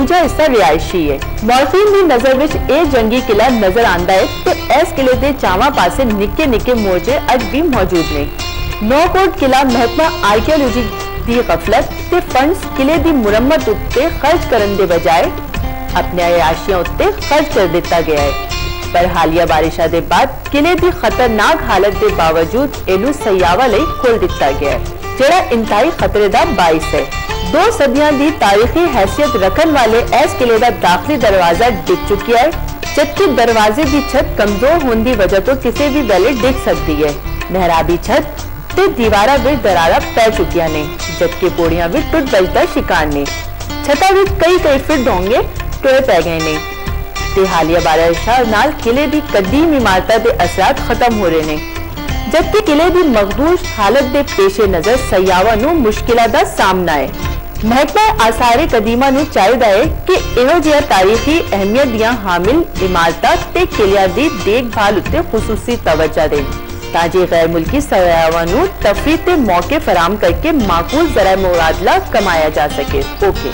ਦੂਜਾ ਹਿੱਸਾ ਰਿਹਾਇਸ਼ੀ ਹੈ ਮੌਰਫੀਨ ਦੀ ਨਜ਼ਰ ਵਿੱਚ ਇਹ ਜੰਗੀ ਕਿਲਾ ਨਜ਼ਰ ਆਂਦਾ ਹੈ ਤੇ ਇਸ ਕਿਲੇ ਦੇ ਚਾਵਾਂ ਪਾਸੇ ਨਿੱਕੇ ਨਿੱਕੇ ਮੋਰਚੇ ਅੱਜ ਵੀ ਮੌਜੂਦ ਨੇ ਨੌਕੋਟ ਕਿਲਾ ਮਹਿਕਮਾ ਆਰਕੀਓਲੋਜੀ ਦੀ ਗਫਲਤ ਤੇ ਫੰਡਸ ਕਿਲੇ ਦੀ ਮੁਰੰਮਤ ਉੱਤੇ ਖਰਚ ਕਰਨ ਦੇ ਬਜਾਏ ਆਪਣੇ ਆਸ਼ੀਆਂ ਉੱਤੇ ਖਰਚ ਕਰ ਦਿੱਤਾ ਗਿਆ ਹੈ ਪਰ ਹਾਲੀਆ ਬਾਰਿਸ਼ਾਂ ਦੇ ਬਾਅਦ ਕਿਲੇ ਦੀ ਖਤਰਨਾਕ ਹਾਲਤ ਦੇ ਬਾਵਜੂਦ ਇਹਨੂੰ ਸਯਾਵਾ ਲਈ ਖੋਲ ਦਿੱਤਾ ਗਿਆ ਹੈ ਜਿਹੜਾ ਇੰਤਹਾਈ ਖਤਰੇ ਦਾ ਬਾਇਸ ਹੈ ਦੋ ਸਦੀਆਂ ਦੀ ਤਾਰੀਖੀ ਹੈਸੀਅਤ ਰੱਖਣ ਵਾਲੇ ਇਸ ਕਿਲੇ ਦਾ ਦਾਖਲੀ ਦਰਵਾਜ਼ਾ ਡਿੱਗ ਚੁੱਕਿਆ ਹੈ ਜਦਕਿ ਦਰਵਾਜ਼ੇ ਦੀ ਛੱਤ ਕਮਜ਼ੋਰ ਹੋਣ ਦੀ ਵਜ੍ਹਾ ਤੋਂ ਕਿਸੇ ਵੀ ਵੇਲੇ ਡਿੱਗ ਸਕਦੀ ਹੈ ਮਹਿਰਾਬੀ ਛੱਤ ਤੇ ਦੀਵਾਰਾਂ ਵਿੱਚ ਦਰਾਰਾਂ ਪੈ ਚੁੱਕੀਆਂ ਨੇ ਜਦਕਿ ਪੌੜੀਆਂ ਵੀ ਟੁੱਟ ਬਜ ਦਾ ਸ਼ਿਕਾਰ ਨੇ ਛੱਤਾਂ ਵਿੱਚ ਕਈ ਕਈ ਫਿਟ ਡੋਂਗੇ ਟੋਏ ਪੈ ਗਏ ਨੇ ਤੇ ਹਾਲੀਆ ਬਾਰਿਸ਼ਾਂ ਨਾਲ ਕਿਲੇ ਦੀ ਕਦੀਮ ਇਮਾਰਤਾਂ ਦੇ ਅਸਰਾਤ ਖਤਮ ਹੋ ਰਹੇ ਨੇ ਜਦਕਿ ਕਿਲੇ ਦੀ ਮਖਦੂਸ਼ ਹਾਲਤ ਦੇ ਪੇਸ਼ੇ ਨਜ਼ਰ ਸਯਾਵਾ ਨੂੰ ਮੁਸ਼ਕਿਲਾਂ ਦਾ ਸਾਹਮਣਾ ਹੈ महकमा आसार कदीमा चाहद है कि इन्हों तारीखी अहमियत दिया हामिल इमारत ते किलिया की देखभाल उत्ते खसूसी तवजा दे ताजे गैर मुल्की सरावान तफरी मौके फराम करके माकूल जरा मुबादला कमाया जा सके ओके.